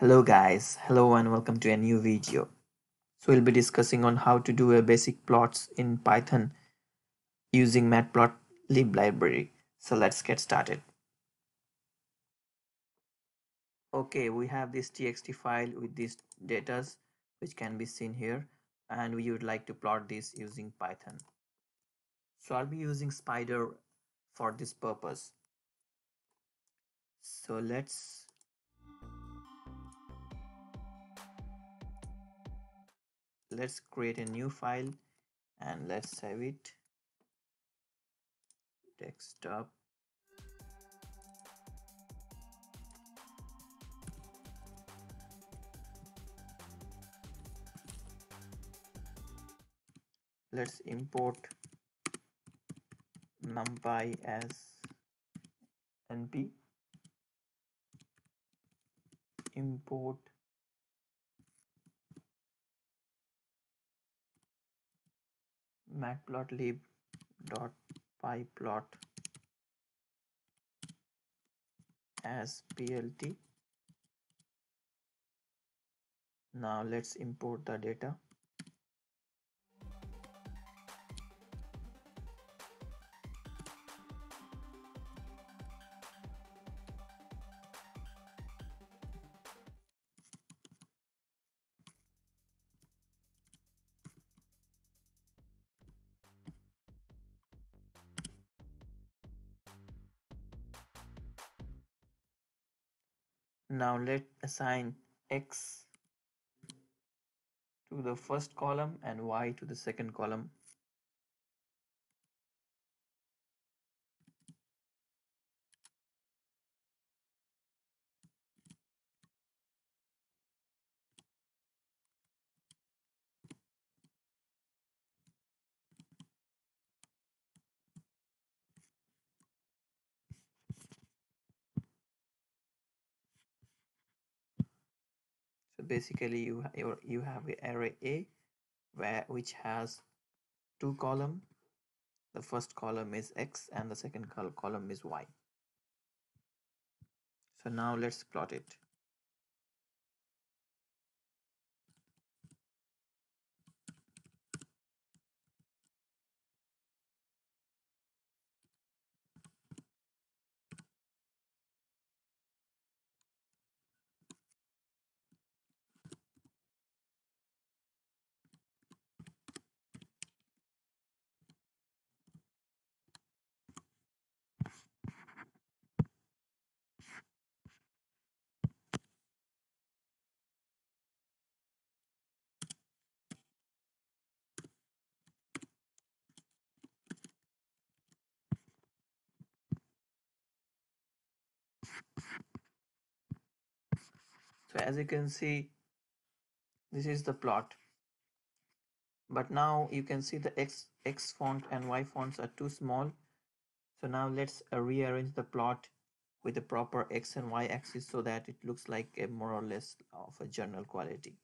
Hello guys, hello and welcome to a new video. So we'll be discussing on how to do a basic plots in Python using matplotlib library. So let's get started. Okay, we have this txt file with these datas which can be seen here and we would like to plot this using Python. So I'll be using Spyder for this purpose. So let's let's create a new file and let's save it. Desktop. Let's import numpy as np import matplotlib dot pyplot as plt now let's import the data now let assign x to the first column and y to the second column basically you you, have array a where which has two column. The first column is x and the second col column is y. So now let's plot it so as you can see this is the plot. But now you can see the x x font and y fonts are too small. So now let's uh, rearrange the plot with the proper x and y axis so that it looks like a more or less of a general quality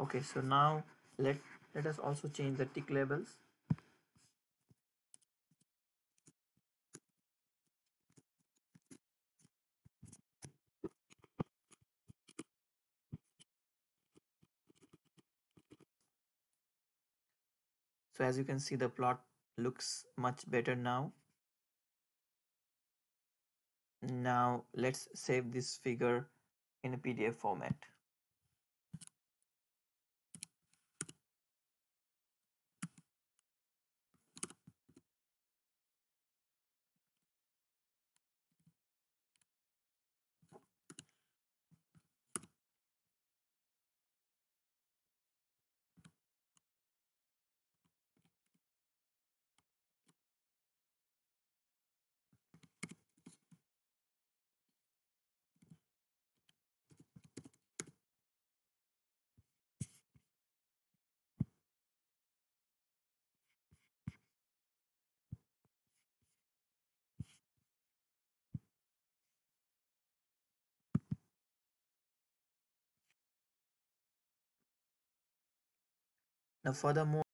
okay so now let let us also change the tick labels. So as you can see the plot looks much better now. Now let's save this figure in a pdf format furthermore